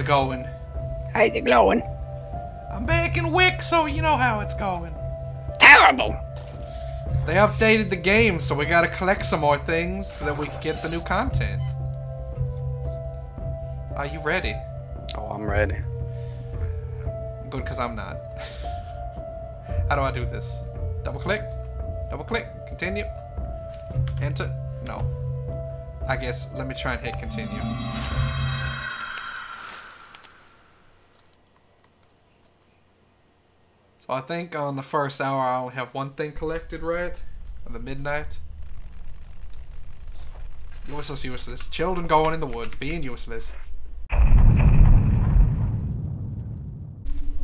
How's it going? How's it going? I'm back in Wick, so you know how it's going. Terrible. They updated the game, so we gotta collect some more things so that we can get the new content. Are you ready? Oh, I'm ready. Good, because I'm not. How do I do this? Double click? Double click? Continue? Enter? No. I guess, let me try and hit continue. So I think on the first hour I only have one thing collected, right? On the midnight. Useless, useless. Children going in the woods, being useless.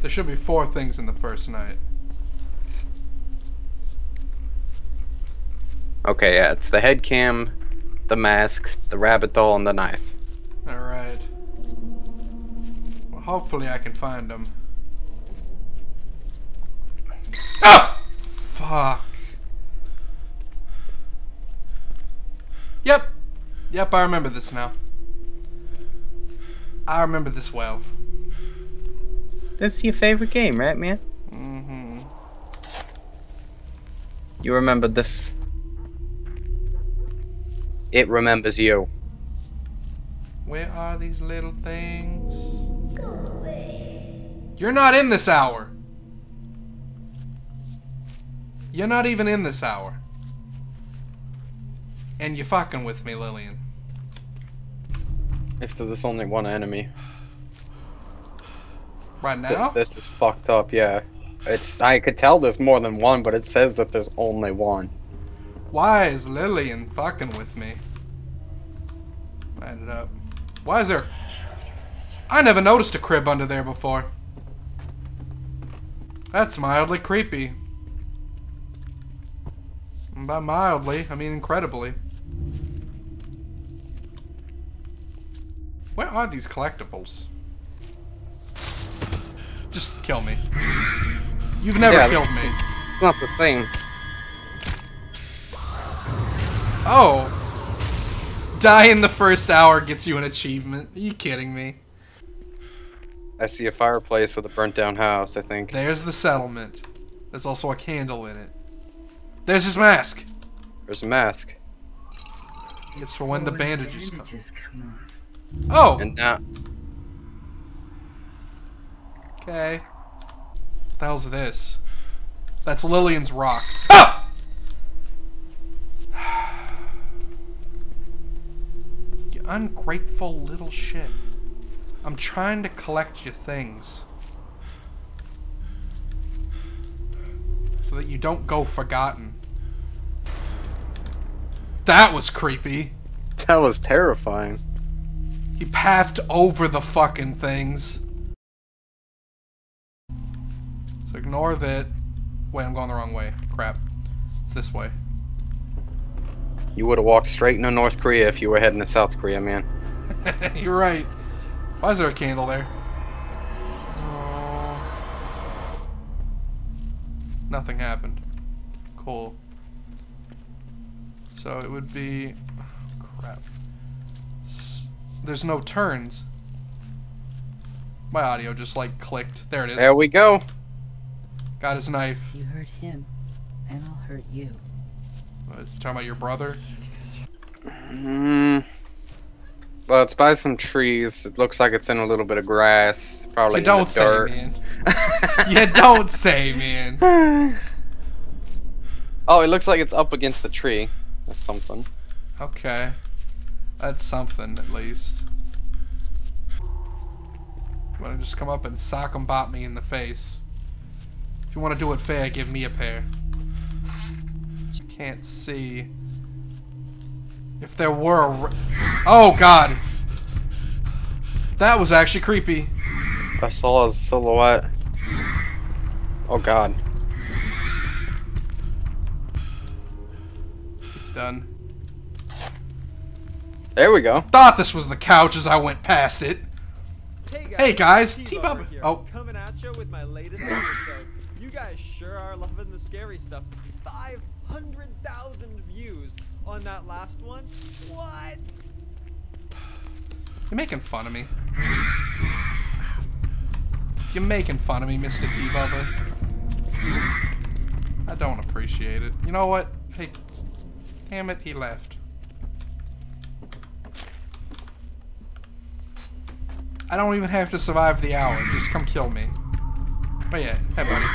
There should be four things in the first night. Okay, yeah, it's the head cam, the mask, the rabbit doll, and the knife. Alright. Well, hopefully I can find them. Ah! Fuck. Yep. Yep, I remember this now. I remember this well. This is your favorite game, right, man? Mm-hmm. You remember this. It remembers you. Where are these little things? You're not in this hour. You're not even in this hour. And you're fucking with me, Lillian. If there's only one enemy. Right Th- now? This is fucked up, yeah. It's I could tell there's more than one, but it says that there's only one. Why is Lillian fucking with me? Light it up. Why is there... I never noticed a crib under there before. That's mildly creepy. By mildly, I mean incredibly. Where are these collectibles? Just kill me. You've never Yeah, killed me. It's not the same. Oh. Die in the first hour gets you an achievement. Are you kidding me? I see a fireplace with a burnt down house, I think. There's the settlement. There's also a candle in it. There's his mask. There's a mask. It's for when the When bandages come. come off. Oh! And now Okay. What the hell's this? That's Lillian's rock. Ah! You ungrateful little shit. I'm trying to collect your things. So that you don't go forgotten. That was creepy. that was terrifying. He pathed over the fucking things. So ignore that. Wait, I'm going the wrong way. Crap. It's this way. You would have walked straight into North Korea if you were heading to South Korea, man. You're right. Why is there a candle there? Oh. Nothing happened. Cool. So it would be... oh, crap. S- There's no turns. My audio just like clicked. There it is. There we go. Got his knife. You hurt him, and I'll hurt you. Uh, you talking about your brother? Mm. Well, it's by some trees. It looks like it's in a little bit of grass. Probably you don't in the say, dirt. man. you don't say, man. oh, it looks like it's up against the tree. That's something. Okay. That's something, at least. You Wanna just come up and sock and bop me in the face. If you wanna do it fair, give me a pair. Can't see. If there were Oh, God! That was actually creepy. I saw a silhouette. Oh god. Done. There we go. Thought this was the couch as I went past it. Hey guys, Hey, guys, T over Bub- oh. coming at you with my latest episode. You guys sure are loving the scary stuff. 500,000 views on that last one. What? You're making fun of me. You're making fun of me, Mr. T Bubba. I don't appreciate it. You know what? Hey, damn it, he left. I don't even have to survive the hour. Just come kill me. Oh yeah, hey buddy.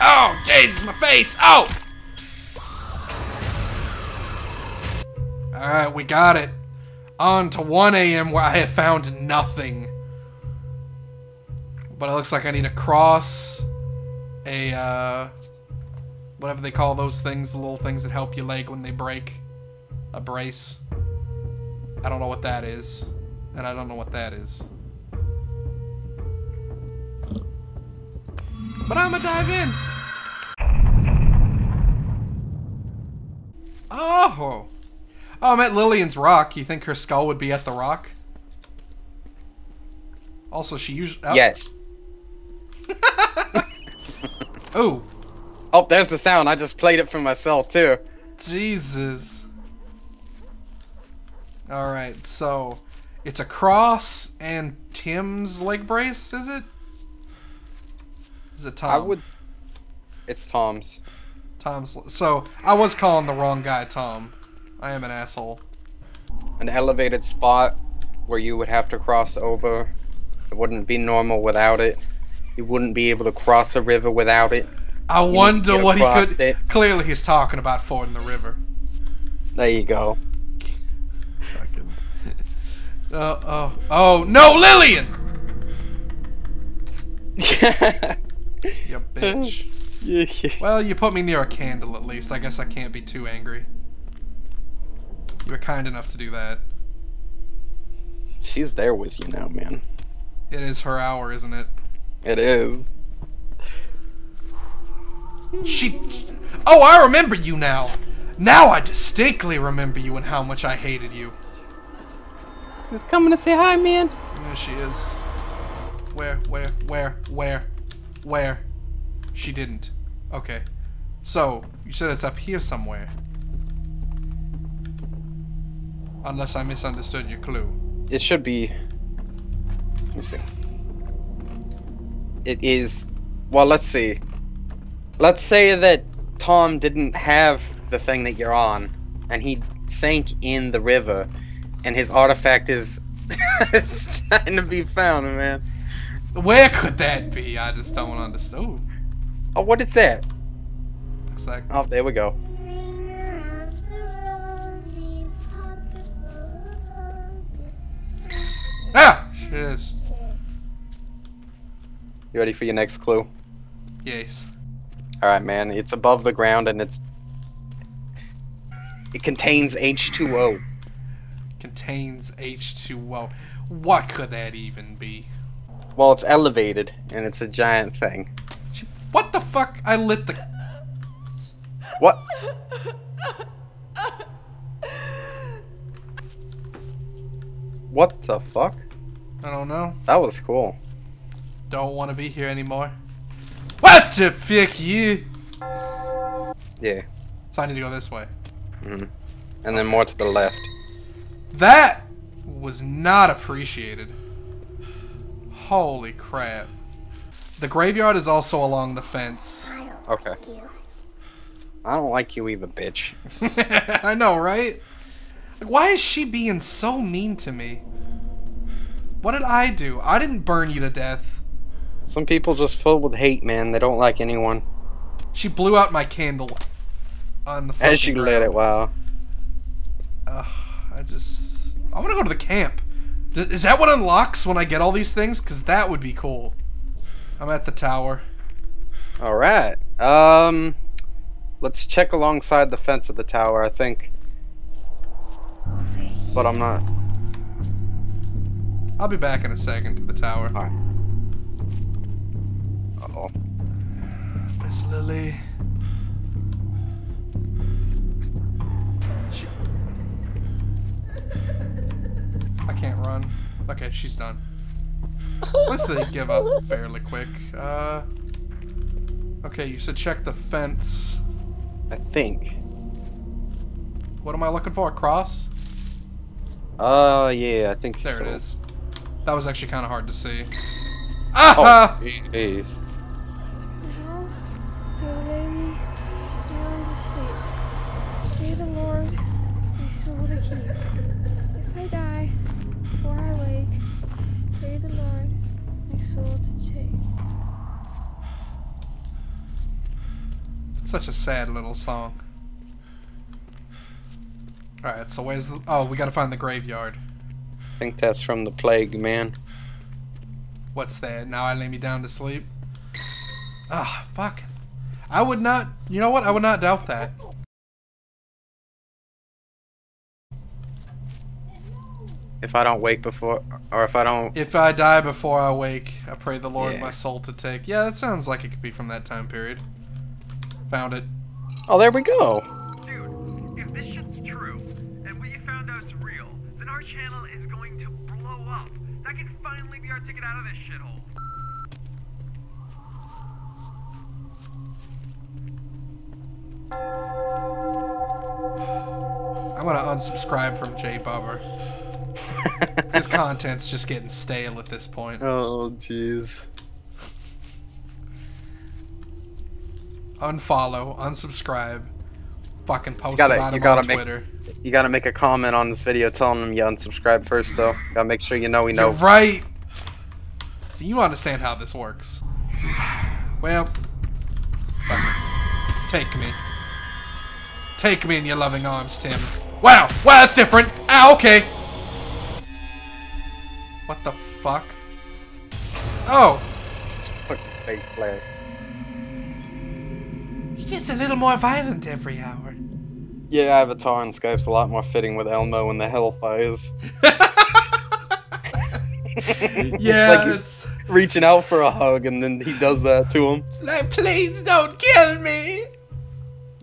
Oh, Jesus, my face! Oh! Alright, we got it. On to 1 a.m. where I have found nothing. But it looks like I need to cross a, uh, whatever they call those things, the little things that help your leg when they break. A brace. I don't know what that is. And I don't know what that is. But I'ma dive in. Oh! Oh, I'm at Lillian's rock. You think her skull would be at the rock? Also, she usually. Oh. Yes. Oh, Oh, there's the sound. I just played it for myself too. Jesus. Alright, so it's a cross and Tim's leg brace, is it? Is it Tom? I would. It's Tom's. Tom's. So I was calling the wrong guy Tom. I am an asshole. An elevated spot where you would have to cross over. It wouldn't be normal without it. You wouldn't be able to cross a river without it. I to wonder what he could. it. Clearly, he's talking about fording the river. There you go. Fucking. Oh, oh, oh, no, Lillian! You bitch. Well, you put me near a candle at least. I guess I can't be too angry. You were kind enough to do that. She's there with you now, man. It is her hour, isn't it? It is. She. Oh, I remember you now! Now I distinctly remember you and how much I hated you. She's coming to say hi, man. There she is. Where, where, where, where, where? She didn't. Okay. So, you said it's up here somewhere. Unless I misunderstood your clue. It should be. Let me see. It is. Well, let's see. Let's say that Tom didn't have the thing that you're on, and he sank in the river, and his artifact is trying to be found, man. Where could that be? I just don't understand. Oh, what is that? looks like. Oh, there we go. Ah! She is. You ready for your next clue? Yes. All right, man. It's above the ground, and it's it contains H2O. Contains H2O. What could that even be? Well, it's elevated, and it's a giant thing. What the fuck? I lit the. What? What the fuck? I don't know. That was cool. Don't want to be here anymore. What the fuck, you? Yeah. So I need to go this way. hmm And then more to the left. That was not appreciated. Holy crap. The graveyard is also along the fence. Okay. I don't like you either, bitch. I know, right? Like, why is she being so mean to me? What did I do? I didn't burn you to death. Some people just filled with hate, man. They don't like anyone. She blew out my candle on the As she lit it, wow. Ugh, I just... I want to go to the camp. Is that what unlocks when I get all these things? Because that would be cool. I'm at the tower. Alright. Um let's check alongside the fence of the tower, I think. But I'm not I'll be back in a second to the tower. Alright. Oh. Miss Lily. She... I can't run. Okay, she's done. At least they give up fairly quick. Uh... Okay, you said check the fence. I think. What am I looking for? A cross? Uh yeah, I think There it so. is. That was actually kind of hard to see. Aha! Oh, jeez. My soul to keep. If I die before I wake, pray the Lord my soul to take. It's such a sad little song. Alright, so where's the. Oh, we gotta find the graveyard. I think that's from the plague, man. What's that? Now I lay me down to sleep? Ah, fuck. I would not. You know what? I would not doubt that. If I don't wake before, or if I don't, If I die before I wake, I pray the Lord Yeah. my soul to take. Yeah, that sounds like it could be from that time period. Found it. oh, there we go. Dude, if this shit's true, and what you found out's real, then our channel is going to blow up. That can finally be our ticket out of this shithole. I'm gonna unsubscribe from Jay Bubber. His content's just getting stale at this point. oh, jeez. Unfollow, unsubscribe, fucking post gotta- about you him gotta on make- Twitter. You gotta make a comment on this video telling them you unsubscribe first, though. Gotta make sure you know he You're right. So you understand how this works. Well, take me. Take me in your loving arms, Tim. Wow, wow, that's different. Ah, okay. What the fuck? Oh, Fucking face slap. he gets a little more violent every hour. Yeah, Avatar and Skype's a lot more fitting with Elmo and the Hellfires. Yeah, like it's reaching out for a hug, and then he does that to him. like, please don't kill me.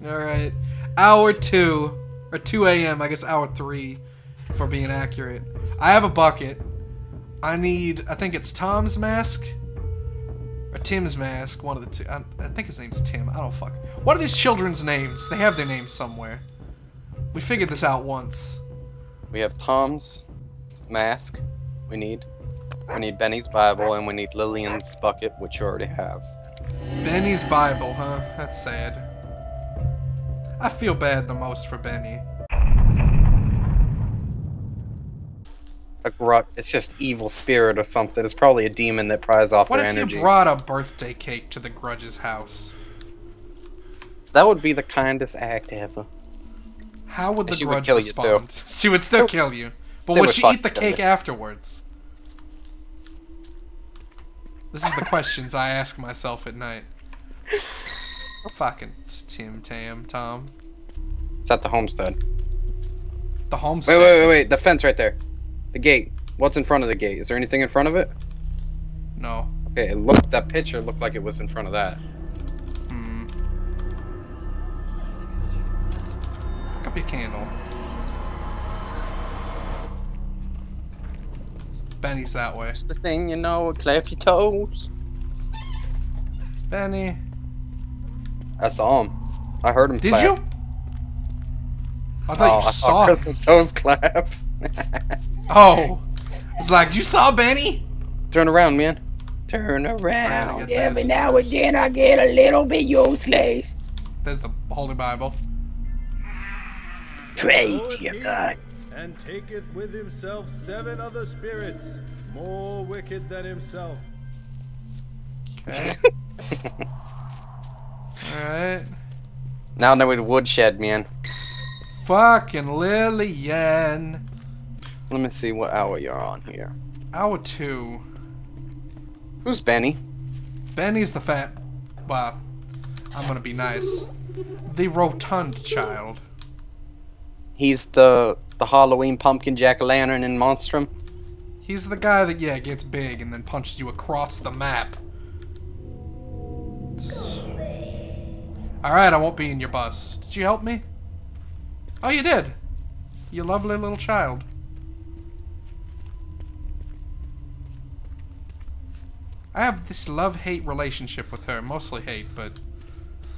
All right, hour two or two a.m. I guess hour three, for being accurate. I have a bucket. I need. I think it's Tom's mask or Tim's mask. One of the two. I, I think his name's Tim. I don't fuck. What are these children's names? They have their names somewhere. We figured this out once. We have Tom's mask. We need. We need Benny's Bible, and we need Lillian's bucket, which you already have. Benny's Bible, huh? That's sad. I feel bad the most for Benny. A grut. It's just evil spirit or something. It's probably a demon that pries off What their if you brought a birthday cake to the Grudge's house? That would be the kindest act ever. How would the She would Grudge kill you, too. respond? She would still kill you. But She would would she eat the cake you. afterwards? This is the questions I ask myself at night. Fucking Tim Tam Tom. It's at the homestead. The homestead. Wait, wait, wait, wait. The fence right there. The gate. What's in front of the gate? Is there anything in front of it? No. Okay, it looked. That picture looked like it was in front of that. Hmm. Pick up your candle. Benny's that way. Just the thing, you know. Clap your toes. Benny. I saw him. I heard him. Did clap. you? I thought Oh, you I saw. him. Chris's toes clap. Oh. It's like, you saw Benny? Turn around, man. Turn around. Every this. now and then I get a little bit useless. There's the Holy Bible. Pray to your God. and taketh with himself seven other spirits, more wicked than himself. Okay. Alright. Now I know where the woodshed, man. Fucking Lillian. Let me see what hour you're on here. Hour two. Who's Benny? Benny's the fat. Well, I'm gonna be nice. The rotund child. He's the the Halloween pumpkin jack o' lantern in Monstrum. He's the guy that, yeah, gets big and then punches you across the map. Alright, I won't be in your bus. Did you help me? Oh, you did. You lovely little child. I have this love-hate relationship with her. Mostly hate, but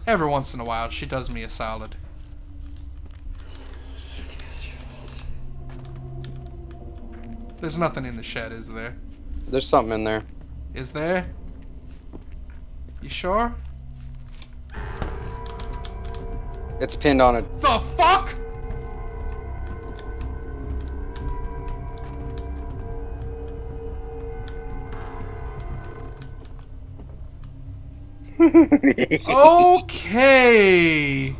every once in a while she does me a solid. There's nothing in the shed, is there? There's something in there. Is there? You sure? It's pinned on it. The fuck? Okay.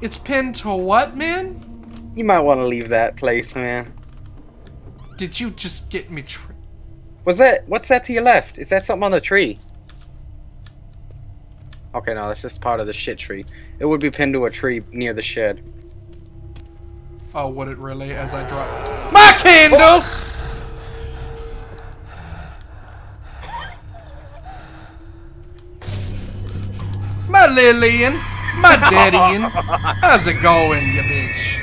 It's pinned to what, man? You might want to leave that place, man. Did you just get me Was that? What's that to your left? Is that something on the tree? Okay, no, that's just part of the shit tree. It would be pinned to a tree near the shed. Oh, would it really? As I drop my candle. My Lillian, my Daddy, how's it going, you bitch?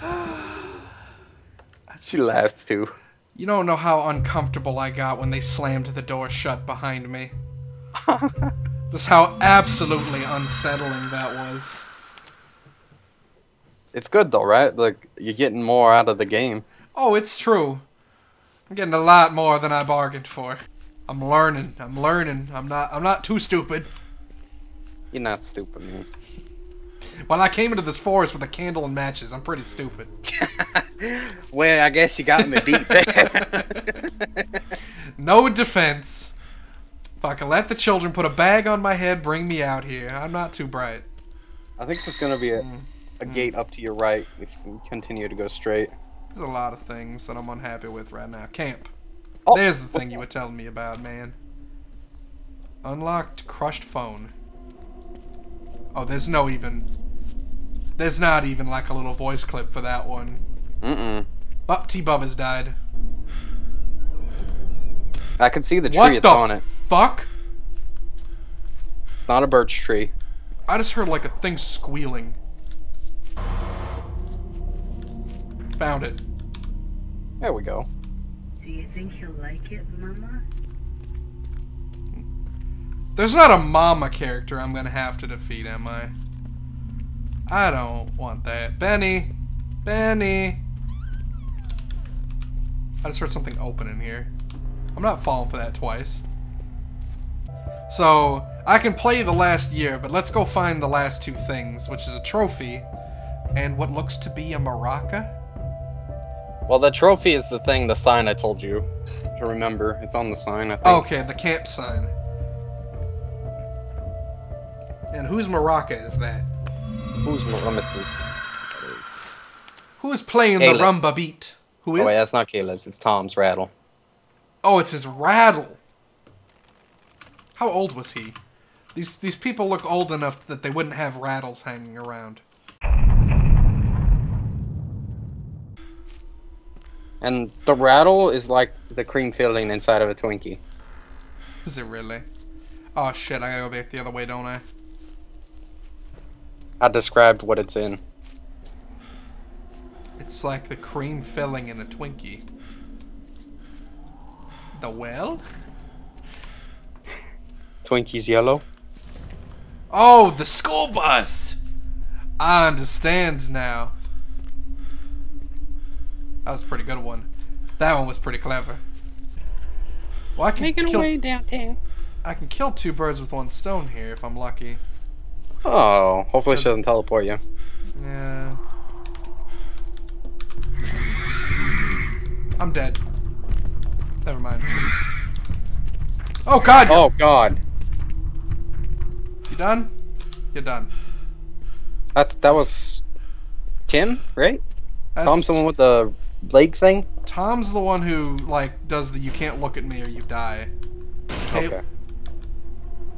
She laughs too. You don't know how uncomfortable I got when they slammed the door shut behind me. Just how absolutely unsettling that was. It's good though, right? Like you're getting more out of the game. Oh, it's true. I'm getting a lot more than I bargained for. I'm learning. I'm learning. I'm not. I'm not too stupid. You're not stupid, man. When I came into this forest with a candle and matches, I'm pretty stupid. well, I guess you got me beat there. No defense. If I can let the children put a bag on my head, bring me out here. I'm not too bright. I think there's gonna be a, mm. a mm. gate up to your right if we continue to go straight. There's a lot of things that I'm unhappy with right now. Camp. Oh. There's the thing you were telling me about, man. Unlocked crushed phone. Oh, there's no even. There's not even like a little voice clip for that one. Mm-mm. Up, T Bubba's died. I can see the tree What it's the on it. fuck? It's not a birch tree. I just heard like a thing squealing. Found it. There we go. Do you think he'll like it, Mama? There's not a mama character I'm gonna have to defeat, am I? I don't want that. Benny! Benny! I just heard something open in here. I'm not falling for that twice. So, I can play the last year, but let's go find the last two things, which is a trophy and what looks to be a maraca. Well, the trophy is the thing, the sign I told you to remember. It's on the sign, I think. Okay, the camp sign. And whose maraca is that? Who's let me see. Who's playing Caleb. the rumba beat? Who is? Oh wait, that's not Caleb's. It's Tom's rattle. Oh, it's his rattle. How old was he? These these people look old enough that they wouldn't have rattles hanging around. And the rattle is like the cream filling inside of a Twinkie. Is it really? Oh shit, I gotta go back the other way, don't I? I described what it's in. It's like the cream filling in a Twinkie. The well? Twinkie's yellow. Oh, the school bus! I understand now. That was a pretty good one. That one was pretty clever. Well, I can kill, downtown. I can kill two birds with one stone here if I'm lucky. Oh, hopefully she doesn't teleport you. Yeah. I'm dead. Never mind. Oh god! Oh God, You done? You're done. that's that was Tim, right? That's Tom's the one with the leg thing. Tom's the one who like does the you can't look at me or you die. Ca- Okay.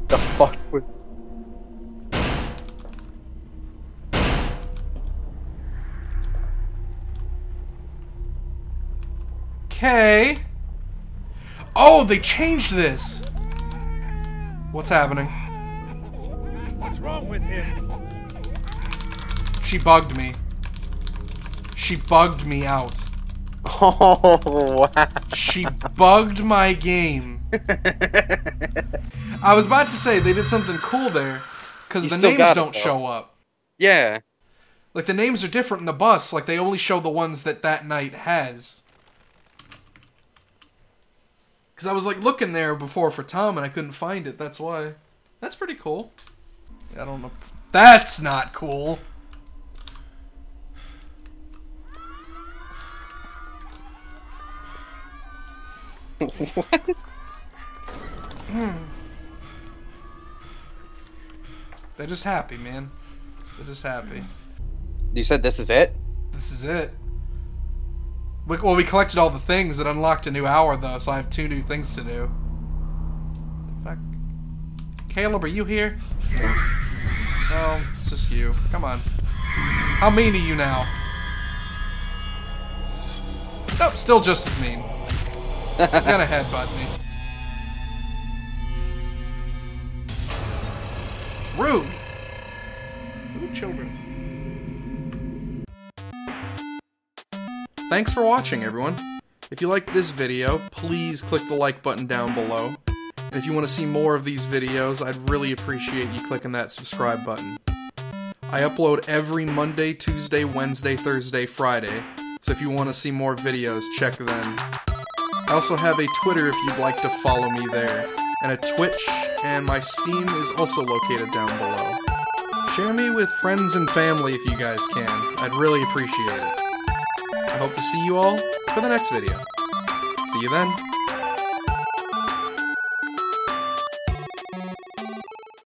The fuck was? Okay. Oh, they changed this. What's happening? What's wrong with him? She bugged me. She bugged me out. Oh wow. She bugged my game. I was about to say they did something cool there because the names don't though. show up. yeah. Like the names are different in the bus. Like they only show the ones that that night has. Because I was like looking there before for Tom and I couldn't find it. That's why. That's pretty cool. I don't know. That's not cool. what? Hmm. They're just happy, man. They're just happy. You said this is it? This is it. We, well, we collected all the things. It unlocked a new hour, though, so I have two new things to do. The fuck? Caleb, are you here? No, it's just you. Come on. How mean are you now? Nope, still just as mean. You gotta headbutt me. Rude. Rude children. Thanks for watching, everyone. If you liked this video, please click the like button down below. And if you want to see more of these videos, I'd really appreciate you clicking that subscribe button. I upload every Monday, Tuesday, Wednesday, Thursday, Friday, so if you want to see more videos, check then. I also have a Twitter if you'd like to follow me there, and a Twitch, and my Steam is also located down below. Share me with friends and family if you guys can. I'd really appreciate it. I hope to see you all for the next video. See you then.